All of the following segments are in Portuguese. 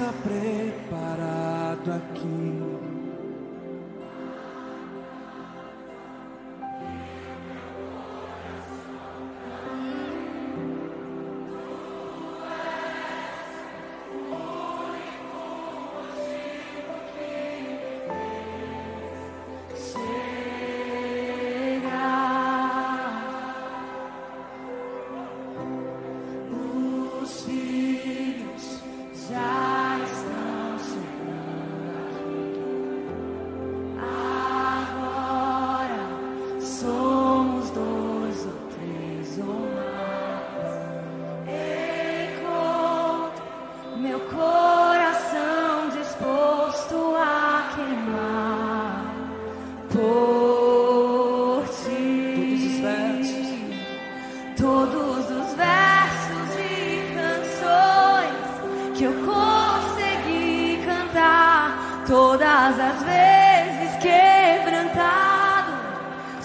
está preparado aqui.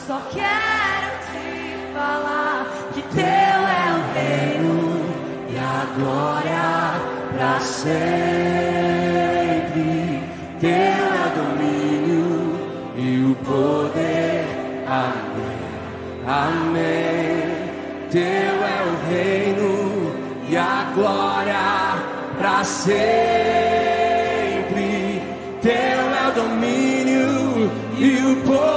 Só quero te falar que teu é o reino e a glória para sempre. Teu é o domínio e o poder. Amém. Amém. Teu é o reino e a glória para sempre. Teu é o domínio e o poder.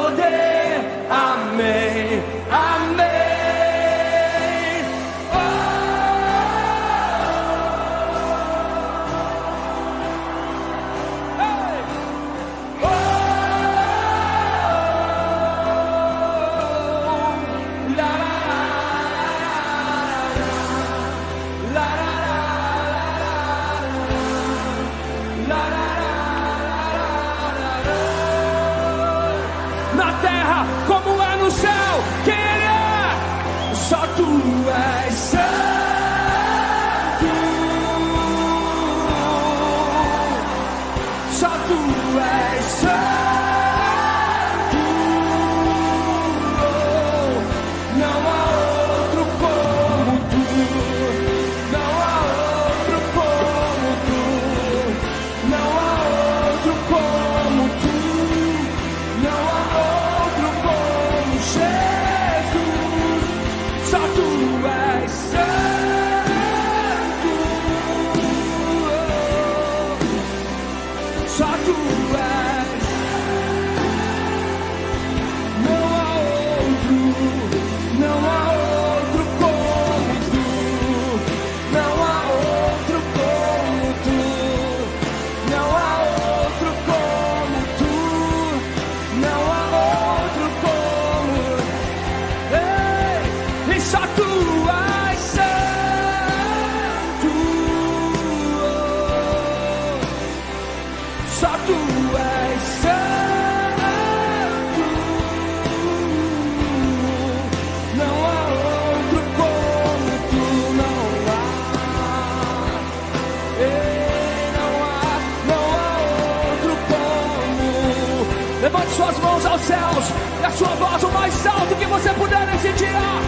suas mãos aos céus e a sua voz o mais alto que você puder se tirar.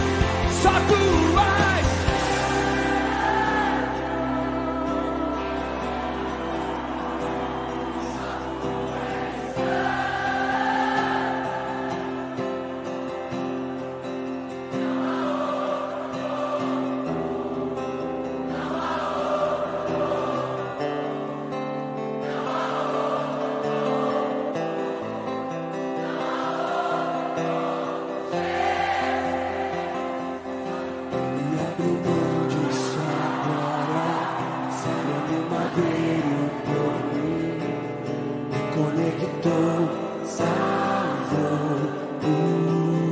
conectou, salvou o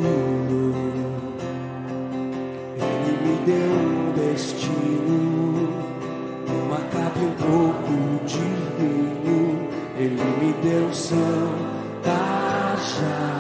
mundo. Ele me deu um destino, uma capa e um pouco de vinho. Ele me deu Santa Jana.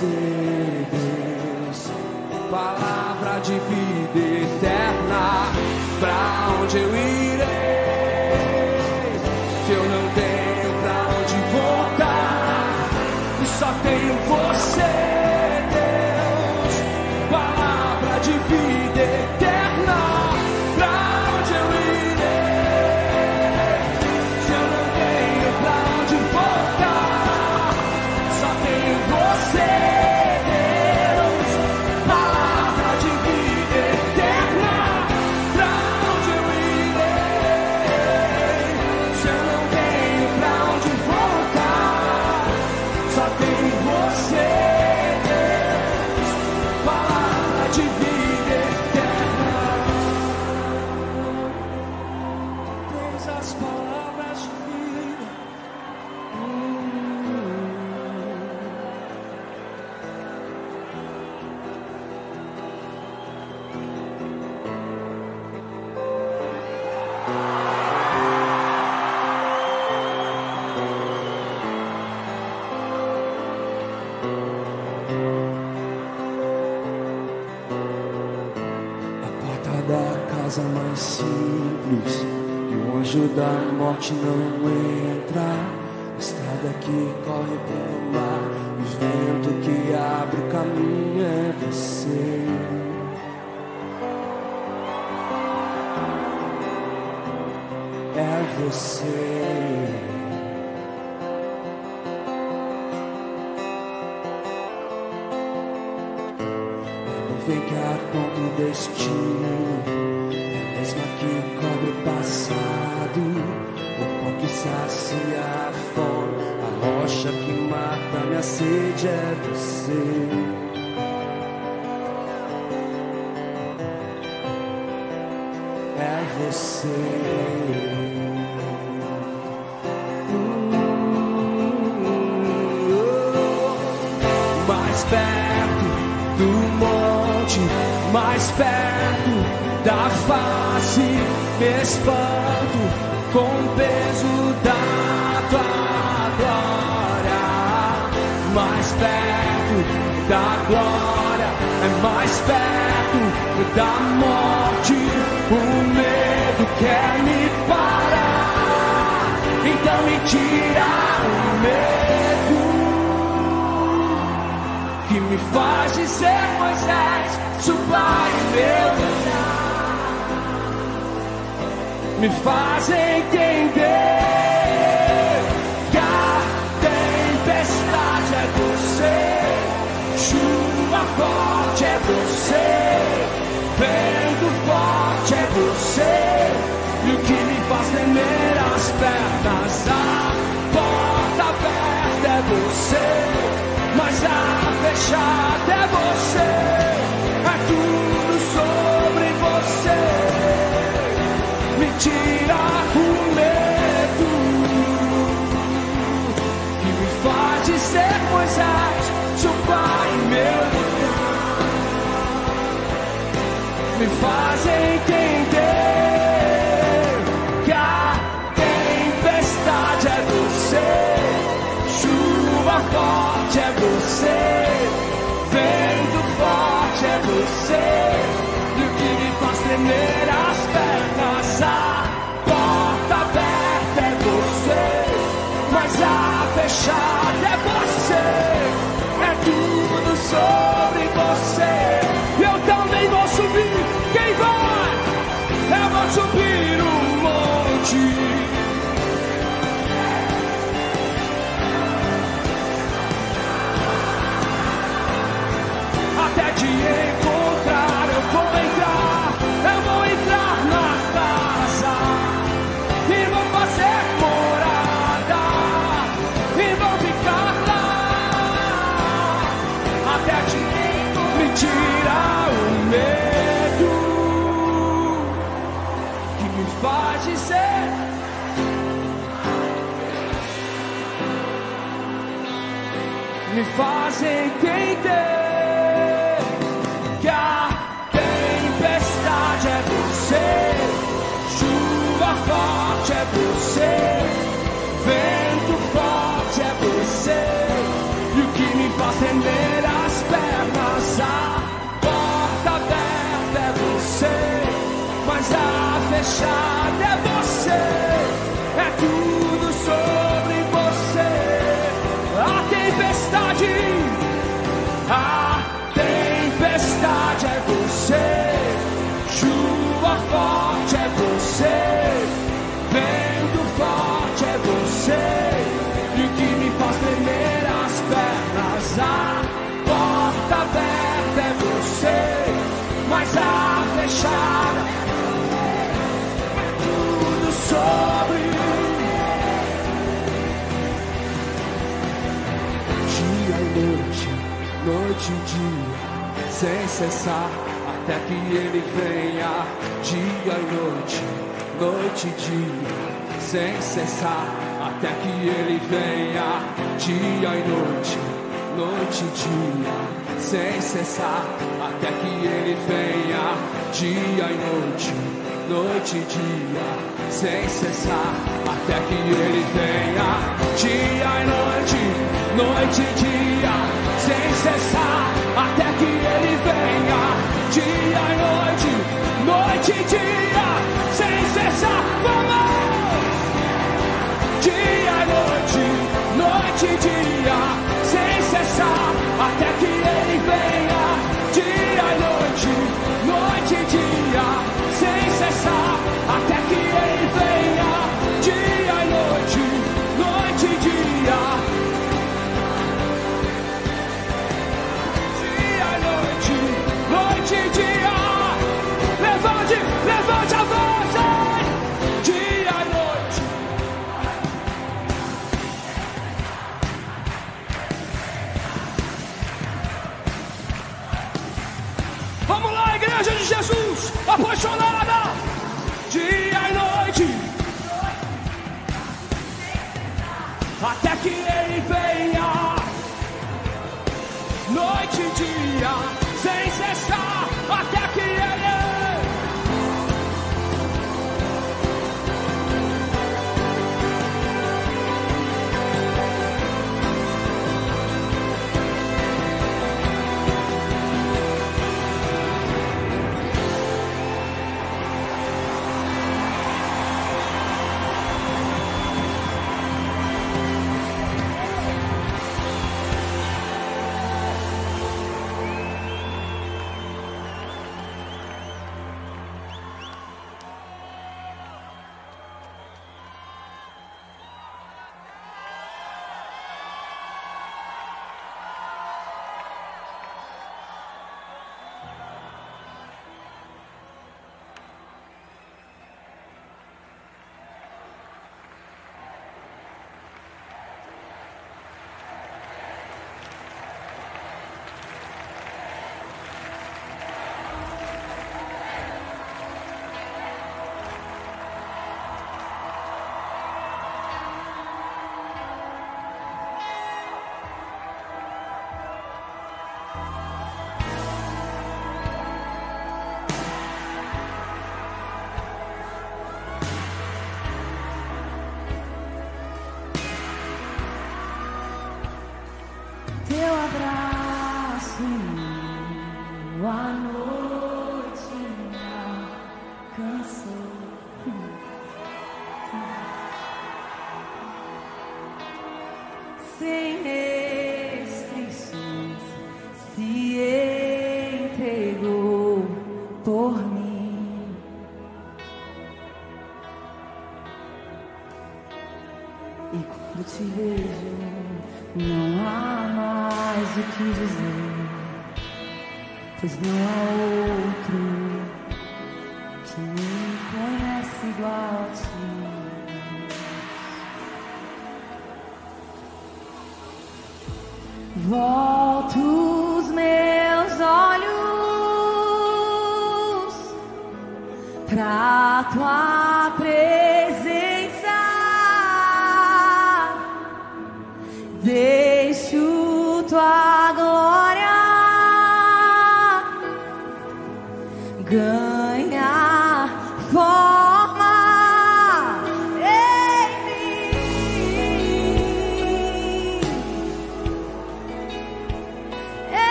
Deus. Palavra de vida eterna, pra onde eu irei? As palavras você. A nuvem que aponta o destino É a mesma que cobre o passado. O pão que sacia a fome A rocha que mata minha sede é você. É você perto do monte, mais perto da face, me espanto com o peso da tua glória, mais perto da glória, é mais perto da morte, o medo quer me parar, então me tira o medo que me faz dizer Moisés, subai meu olhar, me faz entender que a tempestade é você, chuva forte é você, vento forte é você, e o que me faz tremer as pernas, a porta aberta é você mas a fechada é você, é tudo sobre você. Me tira o medo e me faz ser Moisés, seu pai meu. coração, Me faz entender que a tempestade é você. chuva forte você, vento forte é você, e o que me faz tremer as pernas, a porta aberta é você, mas a fechada me faz entender que a tempestade é você, chuva forte é você, vento forte é você, e o que me faz tremer as pernas, a porta aberta é você, mas a fechada noite e dia, sem cessar, até que ele venha. Dia e noite, noite e dia, sem cessar, até que ele venha. Dia e noite, noite e dia, sem cessar, até que ele venha. Dia e noite, noite e dia, sem cessar, até que ele venha. Dia e noite, noite e dia, cessar, até que ele venha. Dia e noite, noite e dia, sem cessar, vamos! Noite e dia, sem cessar, até que ele assim.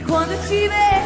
E quando tiver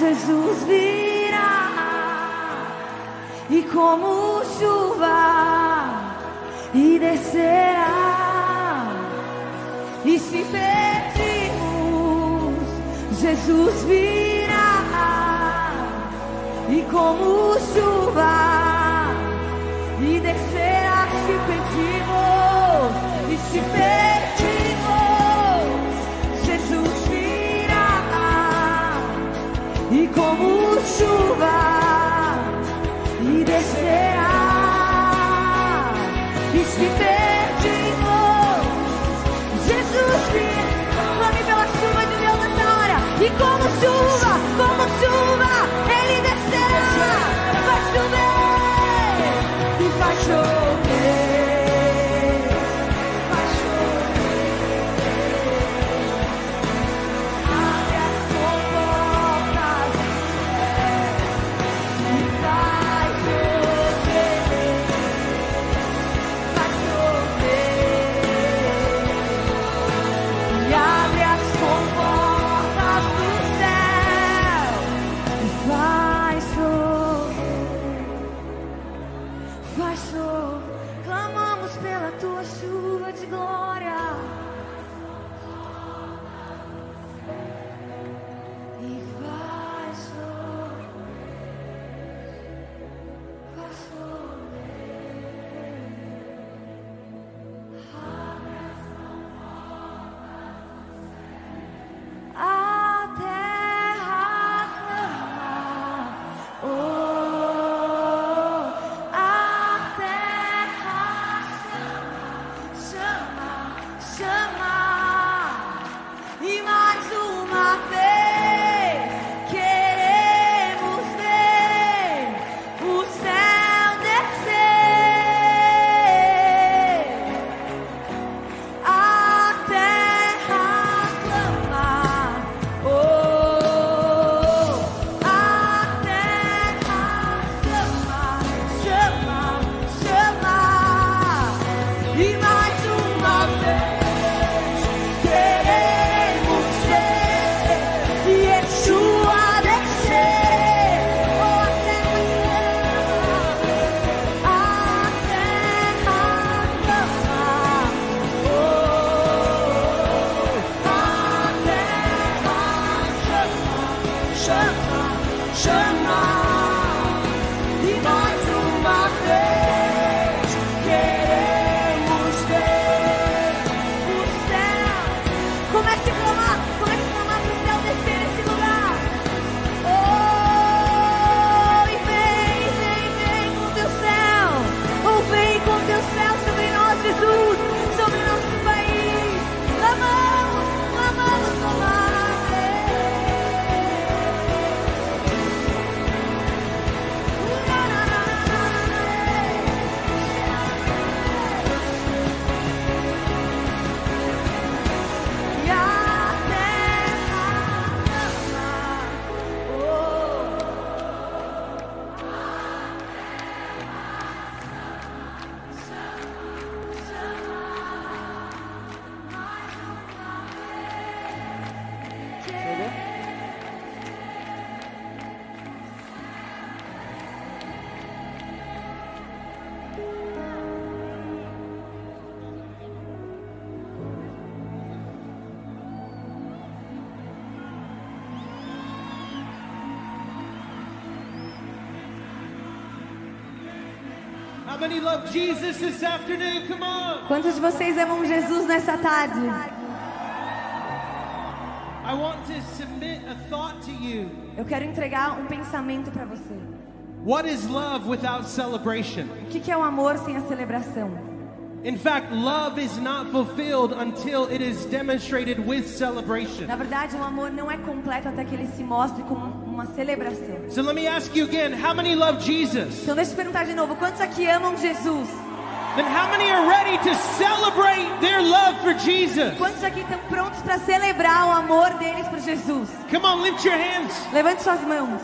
Jesus virá e como chuva e descerá. E se pedirmos Jesus virá e como chuva e descerá. Se pedimos e se pedirmos chuva, e descerá. E se perdimos, Jesus. Clame pela chuva de Deus nessa hora. E como chuva, Quantos de vocês amam Jesus nessa tarde? Eu quero entregar um pensamento para você. What is love without celebration? O que é o amor sem a celebração? In fact, love is not fulfilled until it is demonstrated with celebration. Na verdade, o amor não é completo até que ele se mostre como uma celebração. So let me ask you again how many love Jesus? Então deixa eu te perguntar de novo, quantos aqui amam Jesus? Then how many are ready to celebrate their love for Jesus? Quantos aqui estão prontos para celebrar o amor deles por Jesus? Come on, lift your hands. Levante suas mãos.